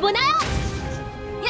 뭐나요